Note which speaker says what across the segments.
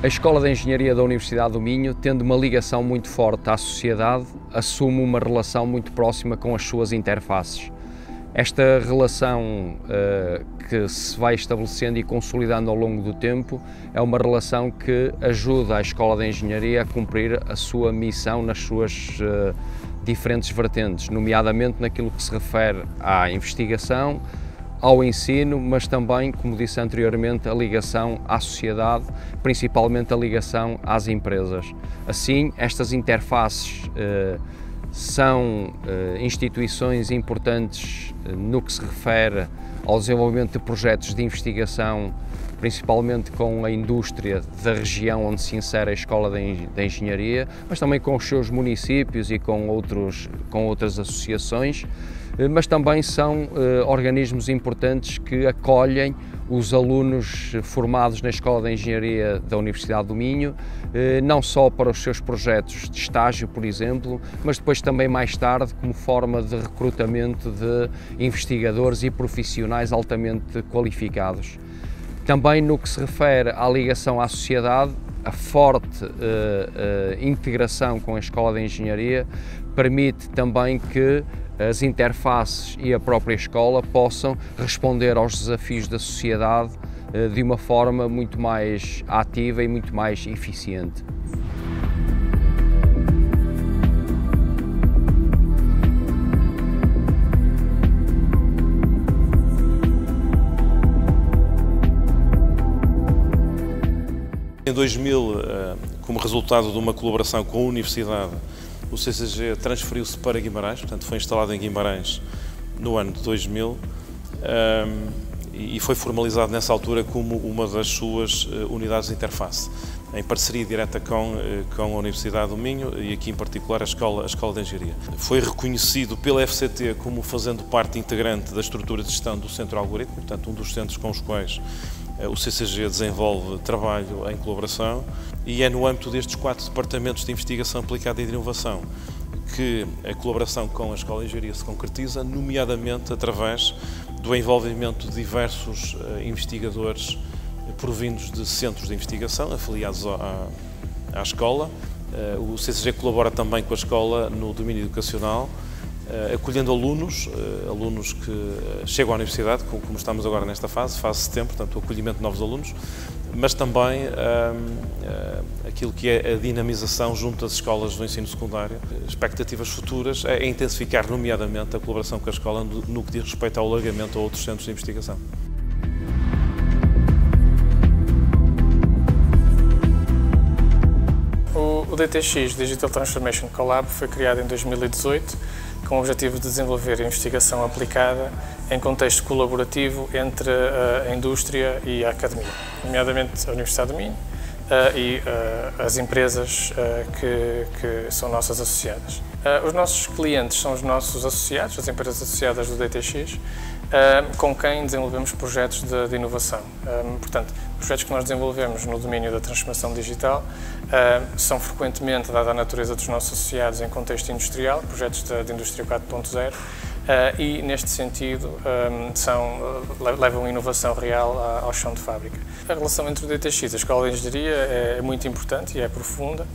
Speaker 1: A Escola de Engenharia da Universidade do Minho, tendo uma ligação muito forte à sociedade, assume uma relação muito próxima com as suas interfaces. Esta relação uh, que se vai estabelecendo e consolidando ao longo do tempo é uma relação que ajuda a Escola de Engenharia a cumprir a sua missão nas suas uh, diferentes vertentes, nomeadamente naquilo que se refere à investigação, ao ensino, mas também, como disse anteriormente, a ligação à sociedade, principalmente a ligação às empresas. Assim, estas interfaces eh, são eh, instituições importantes eh, no que se refere ao desenvolvimento de projetos de investigação, principalmente com a indústria da região onde se insere a Escola de Engenharia, mas também com os seus municípios e com, outros, com outras associações. Eh, mas também são eh, organismos importantes que acolhem os alunos formados na Escola de Engenharia da Universidade do Minho, eh, não só para os seus projetos de estágio, por exemplo, mas depois também mais tarde como forma de recrutamento de investigadores e profissionais altamente qualificados. Também no que se refere à ligação à sociedade, a forte uh, uh, integração com a Escola de Engenharia permite também que as interfaces e a própria escola possam responder aos desafios da sociedade uh, de uma forma muito mais ativa e muito mais eficiente.
Speaker 2: Em 2000, eh, como resultado de uma colaboração com a Universidade, o CCG transferiu-se para Guimarães, portanto foi instalado em Guimarães no ano de 2000 ehm, e foi formalizado nessa altura como uma das suas eh, unidades de interface, em parceria direta com, eh, com a Universidade do Minho e aqui em particular a Escola, a Escola de Engenharia. Foi reconhecido pela FCT como fazendo parte integrante da estrutura de gestão do Centro Algoritmo, portanto um dos centros com os quais o CCG desenvolve trabalho em colaboração e é no âmbito destes quatro departamentos de investigação aplicada e de inovação que a colaboração com a Escola de Engenharia se concretiza, nomeadamente através do envolvimento de diversos eh, investigadores provindos de centros de investigação afiliados à, à escola. Eh, o CCG colabora também com a escola no domínio educacional, acolhendo alunos, uh, alunos que eh, chegam à universidade, como, estamos agora nesta fase, fase setembro, portanto o acolhimento de novos alunos, mas também aquilo que é a dinamização junto às escolas do ensino secundário. Expectativas futuras é intensificar, nomeadamente, a colaboração com a escola no que diz respeito ao alargamento a outros centros de investigação.
Speaker 3: DTX Digital Transformation Collab foi criado em 2018 com o objetivo de desenvolver investigação aplicada em contexto colaborativo entre a indústria e a academia, nomeadamente a Universidade do Minho e as empresas que, que são nossas associadas. Os nossos clientes são os nossos associados, as empresas associadas do DTX, com quem desenvolvemos projetos de, de inovação. Portanto, projetos que nós desenvolvemos no domínio da transformação digital são frequentemente, dada a natureza dos nossos associados em contexto industrial, projetos de, de indústria 4.0, Uh, e, neste sentido, um, são, levam inovação real ao chão de fábrica. A relação entre o DTX e a Escola de Engenharia é, é muito importante e é profunda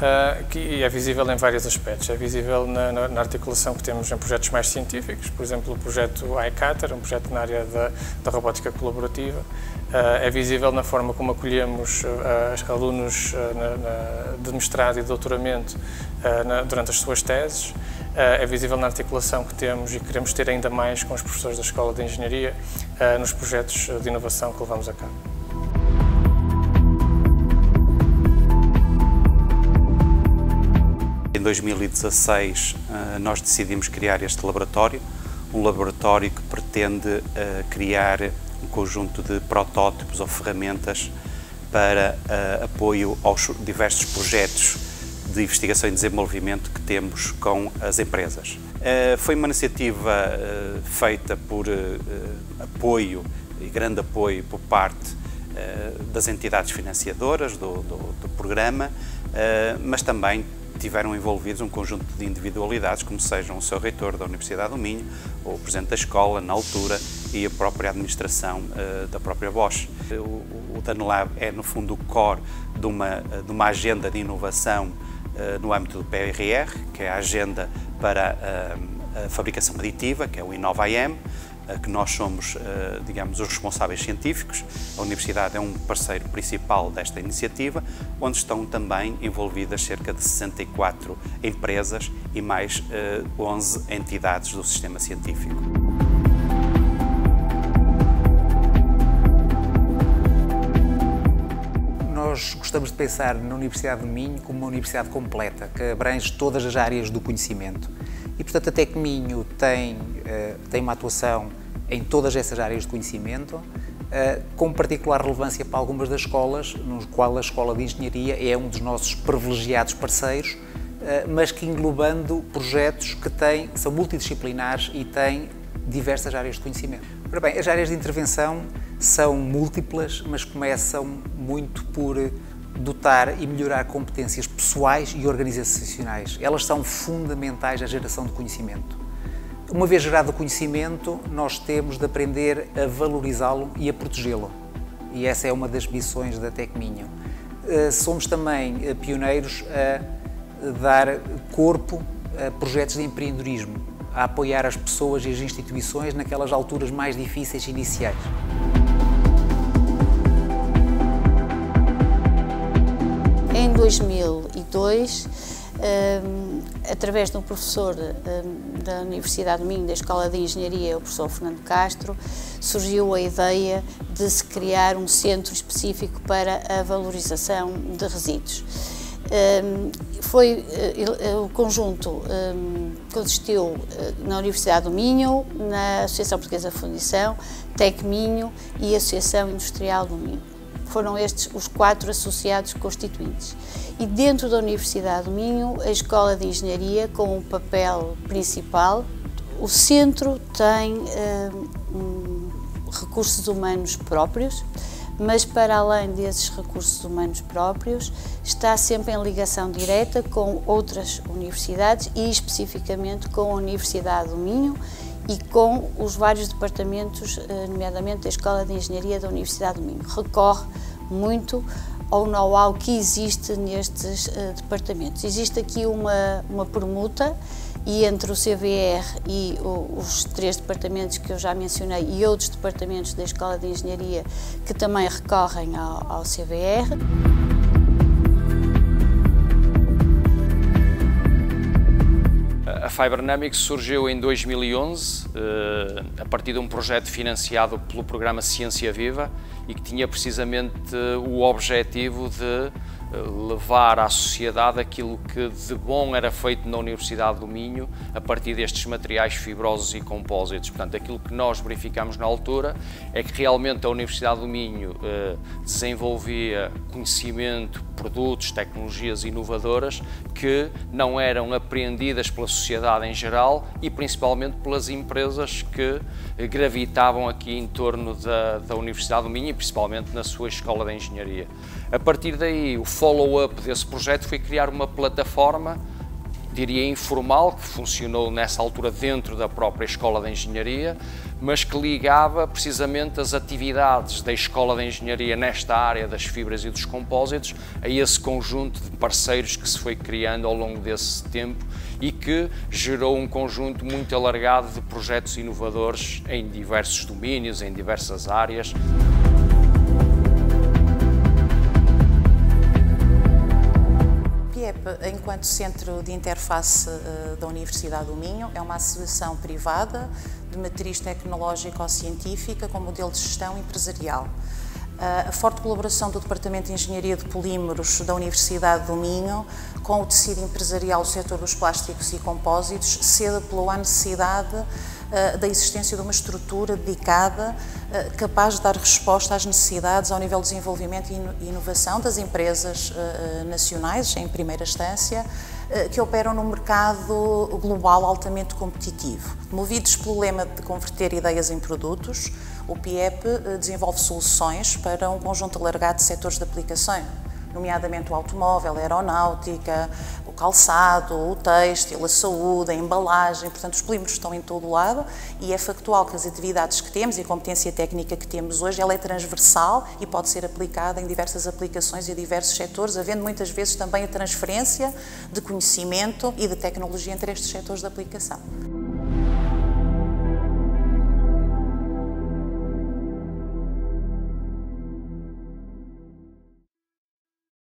Speaker 3: uh, que é visível em vários aspectos. É visível na, na, na, articulação que temos em projetos mais científicos, por exemplo, o projeto iCater, um projeto na área da, da robótica colaborativa. Uh, é visível na forma como acolhemos uh, alunos de mestrado e doutoramento durante as suas teses. é visível na articulação que temos e queremos ter ainda mais com os professores da Escola de Engenharia nos projetos de inovação que levamos a cabo.
Speaker 4: Em 2016 eh, nós decidimos criar este laboratório, um laboratório que pretende eh, criar um conjunto de protótipos ou ferramentas para eh, apoio aos diversos projetos de investigação e desenvolvimento que temos com as empresas. Foi uma iniciativa feita por apoio e grande apoio por parte das entidades financiadoras do, do, do programa, mas também tiveram envolvidos um conjunto de individualidades, como sejam o seu reitor da Universidade do Minho, o presidente da escola, na altura, e a própria administração uh, da própria Bosch. O, o Danlab é, no fundo, o core de uma, de uma agenda de inovação uh, no âmbito do PRR, que é a agenda para uh, a fabricação aditiva, que é o InnovaIM, que nós somos, eh, digamos, os responsáveis científicos. A Universidade é um parceiro principal desta iniciativa, onde estão também envolvidas cerca de 64 empresas e mais 11 eh, entidades do sistema científico.
Speaker 5: nós gostamos de pensar na Universidade do Minho como uma universidade completa, que abrange todas as áreas do conhecimento. E, portanto, a Tec Minho tem, eh, tem uma atuação em todas essas áreas de conhecimento, eh, com particular relevância para algumas das escolas, no qual a Escola de Engenharia é um dos nossos privilegiados parceiros, eh, mas que englobando projetos que têm, são multidisciplinares e têm diversas áreas de conhecimento. Ora bem, as áreas de intervenção são múltiplas, mas começam muito por dotar e melhorar competências pessoais e organizacionais. Elas são fundamentais à geração de conhecimento. Uma vez gerado o conhecimento, nós temos de aprender a valorizá-lo e a protegê-lo. E essa é uma das missões da Tecminho. Eh, somos também eh, pioneiros a dar corpo a projetos de empreendedorismo, a apoiar as pessoas e as instituições naquelas alturas mais difíceis iniciais.
Speaker 6: Em 2002, através de um professor da Universidade do Minho, da Escola de Engenharia, o professor Fernando Castro, surgiu a ideia de se criar um centro específico para a valorização de resíduos. foi eh, o conjunto consistiu eh, na Universidade do Minho, na Associação Portuguesa de Fundição, Tec Minho e Associação Industrial do Minho. Foram estes os quatro associados constituintes. E dentro da Universidade do Minho, a Escola de Engenharia, com o papel principal, o centro tem um, recursos humanos próprios, mas para além desses recursos humanos próprios, está sempre em ligação direta com outras universidades e especificamente com a Universidade do Minho e com os vários departamentos, eh, nomeadamente da Escola de Engenharia da Universidade do Minho. Recorre muito ao know-how que existe nestes uh, departamentos. Existe aqui uma, uma permuta e entre o CVR e o, os três departamentos que eu já mencionei e outros departamentos da Escola de Engenharia que também recorrem ao, ao CVR.
Speaker 1: A Fibernamics surgiu em 2011 eh, a partir de um projeto financiado pelo programa Ciência Viva e que tinha precisamente o objetivo de levar à sociedade aquilo que de bom era feito na Universidade do Minho a partir destes materiais fibrosos e compósitos. Portanto, aquilo que nós verificamos na altura é que realmente a Universidade do Minho eh, desenvolvia conhecimento, produtos, tecnologias inovadoras que não eram apreendidas pela sociedade em geral e principalmente pelas empresas que gravitavam aqui em torno da, da Universidade do Minho e principalmente na sua escola de engenharia. A partir daí, o follow-up desse projeto foi criar uma plataforma, diria informal, que funcionou nessa altura dentro da própria Escola de Engenharia, mas que ligava precisamente as atividades da Escola de Engenharia nesta área das fibras e dos compósitos a esse conjunto de parceiros que se foi criando ao longo desse tempo e que gerou um conjunto muito alargado de projetos inovadores em diversos domínios, em diversas áreas.
Speaker 7: Enquanto centro de interface eh, da Universidade do Minho, é uma associação privada de matriz tecnológico-científica com modelo de gestão empresarial. Eh, a forte colaboração do Departamento de Engenharia de Polímeros da Universidade do Minho com o tecido empresarial do setor dos plásticos e compósitos cede apelou à necessidade da existência de uma estrutura dedicada eh, capaz de dar resposta às necessidades ao nível de desenvolvimento e inovação das empresas eh, nacionais, em primeira instância, que operam num mercado global altamente competitivo. Movidos pelo lema de converter ideias em produtos, O PIEP desenvolve soluções para um conjunto alargado de setores de aplicação nomeadamente o automóvel, a aeronáutica, calçado, o têxtil, a saúde, a embalagem, portanto os polímeros estão em todo o lado e é factual que as atividades que temos e a competência técnica que temos hoje, ela é transversal e pode ser aplicada em diversas aplicações e diversos setores, havendo muitas vezes também a transferência de conhecimento e de tecnologia entre estes setores de aplicação.